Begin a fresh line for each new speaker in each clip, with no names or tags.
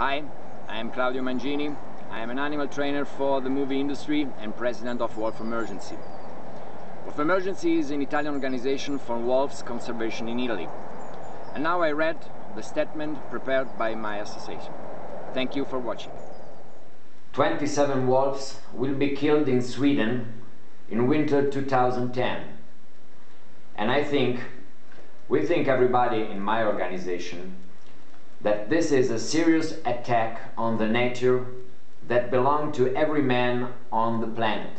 Hi, I am Claudio Mangini. I am an animal trainer for the movie industry and president of Wolf Emergency. Wolf Emergency is an Italian organization for wolves conservation in Italy. And now I read the statement prepared by my association. Thank you for watching. 27 wolves will be killed in Sweden in winter 2010. And I think, we think everybody in my organization, that this is a serious attack on the nature that belong to every man on the planet.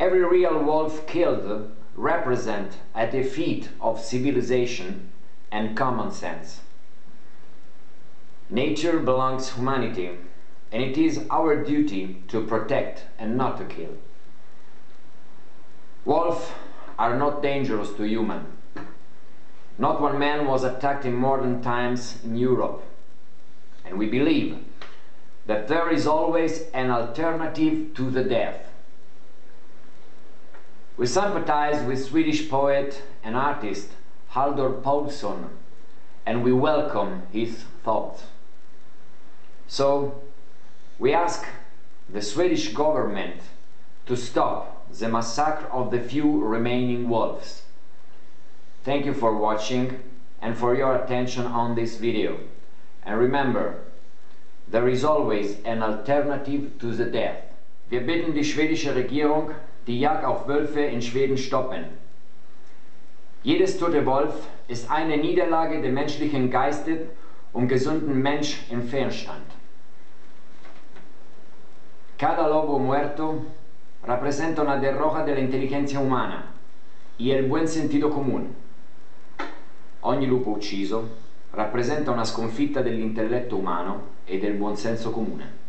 Every real wolf killed represent a defeat of civilization and common sense. Nature belongs to humanity and it is our duty to protect and not to kill. Wolves are not dangerous to human. Not one man was attacked in modern times in Europe. And we believe that there is always an alternative to the death. We sympathize with Swedish poet and artist Haldor Paulsson and we welcome his thoughts. So we ask the Swedish government to stop the massacre of the few remaining wolves. Thank you for watching and for your attention on this video. And remember, there is always an alternative to the death. Wir bitten die schwedische Regierung, die Jagd auf Wölfe in Schweden stoppen. Jedes tote Wolf ist eine Niederlage des menschlichen Geistes und gesunden Mensch im Fernstand. Cada lobo muerto rappresenta una derrota dell'intelligenza umana e il buon sentito comune. Ogni lupo ucciso rappresenta una sconfitta dell'intelletto umano e del buonsenso comune.